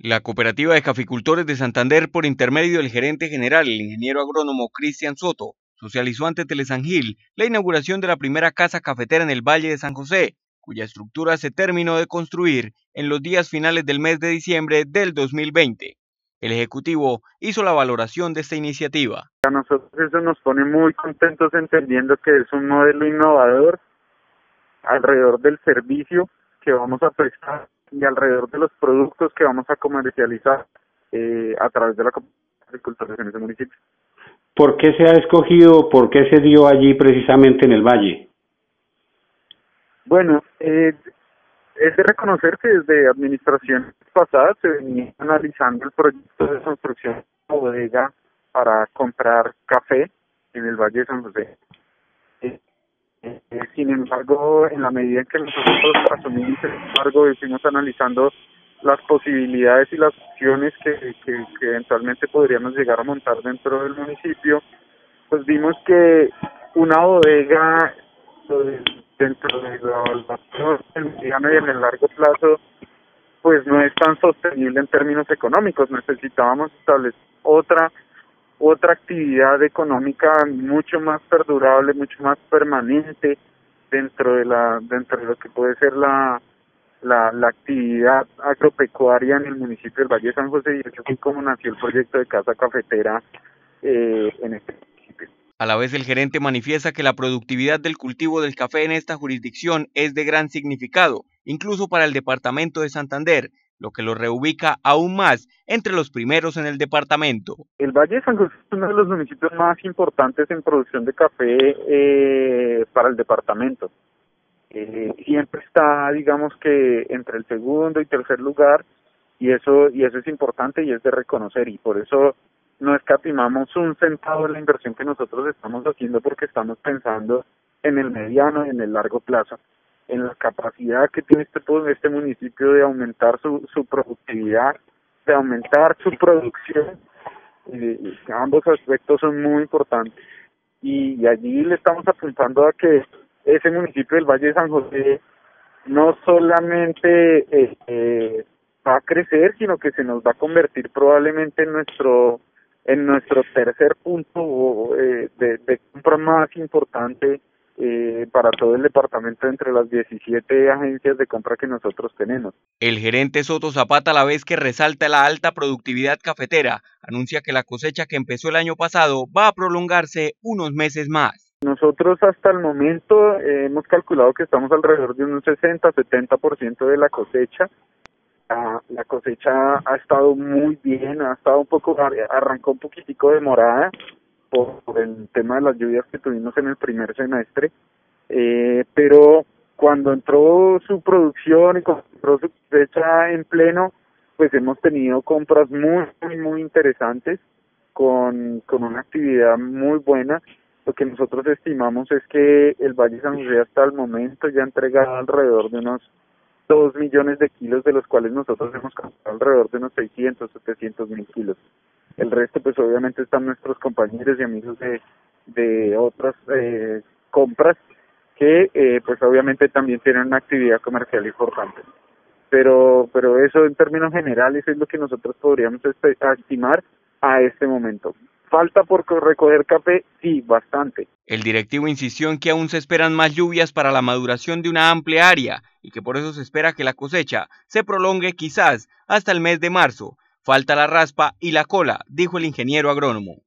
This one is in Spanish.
La Cooperativa de Caficultores de Santander, por intermedio del gerente general, el ingeniero agrónomo Cristian Soto, socializó ante Telesangil la inauguración de la primera casa cafetera en el Valle de San José, cuya estructura se terminó de construir en los días finales del mes de diciembre del 2020. El Ejecutivo hizo la valoración de esta iniciativa. A nosotros eso nos pone muy contentos entendiendo que es un modelo innovador alrededor del servicio que vamos a prestar y alrededor de los productos que vamos a comercializar eh, a través de la agricultura en ese municipio. ¿Por qué se ha escogido, por qué se dio allí precisamente en el valle? Bueno, eh, es de reconocer que desde administraciones pasadas se venía analizando el proyecto de construcción de bodega para comprar café en el Valle de San José. Eh, eh, sin embargo, en la medida en que nosotros asumimos el embargo y fuimos analizando las posibilidades y las opciones que, que, eventualmente podríamos llegar a montar dentro del municipio, pues vimos que una bodega pues, dentro de la y en el largo plazo, pues no es tan sostenible en términos económicos. Necesitábamos establecer otra otra actividad económica mucho más perdurable, mucho más permanente dentro de la dentro de lo que puede ser la la, la actividad agropecuaria en el municipio del Valle de San José y fue como nació el proyecto de casa cafetera eh, en este municipio. A la vez el gerente manifiesta que la productividad del cultivo del café en esta jurisdicción es de gran significado, incluso para el departamento de Santander, lo que lo reubica aún más entre los primeros en el departamento. El Valle de San José es uno de los municipios más importantes en producción de café eh, para el departamento. Eh, siempre está, digamos que, entre el segundo y tercer lugar y eso y eso es importante y es de reconocer y por eso no escatimamos un centavo de la inversión que nosotros estamos haciendo porque estamos pensando en el mediano y en el largo plazo en la capacidad que tiene este, este municipio de aumentar su, su productividad, de aumentar su producción. Eh, ambos aspectos son muy importantes. Y, allí le estamos apuntando a que ese municipio del Valle de San José no solamente eh, eh, va a crecer, sino que se nos va a convertir probablemente en nuestro en nuestro tercer punto eh, de, de compra más importante eh, para todo el departamento entre las 17 agencias de compra que nosotros tenemos. El gerente Soto Zapata, a la vez que resalta la alta productividad cafetera, anuncia que la cosecha que empezó el año pasado va a prolongarse unos meses más. Nosotros hasta el momento eh, hemos calculado que estamos alrededor de un 60-70% de la cosecha. La, la cosecha ha estado muy bien, ha estado un poco, arrancó un poquitico demorada, por, el tema de las lluvias que tuvimos en el primer semestre, eh, pero cuando entró su producción y cuando entró su fecha en pleno, pues hemos tenido compras muy, muy, muy interesantes con, con una actividad muy buena. Lo que nosotros estimamos es que el Valle San José hasta el momento ya ha entregado alrededor de unos 2 millones de kilos, de los cuales nosotros hemos comprado alrededor de unos 600, 700 mil kilos. El resto, pues obviamente están nuestros compañeros y amigos de, de otras eh, compras que, eh, pues obviamente también tienen una actividad comercial importante. Pero, pero eso en términos generales es lo que nosotros podríamos estimar a este momento. ¿Falta por recoger café? Sí, bastante. El directivo insistió en que aún se esperan más lluvias para la maduración de una amplia área y que por eso se espera que la cosecha se prolongue quizás hasta el mes de marzo, Falta la raspa y la cola, dijo el ingeniero agrónomo.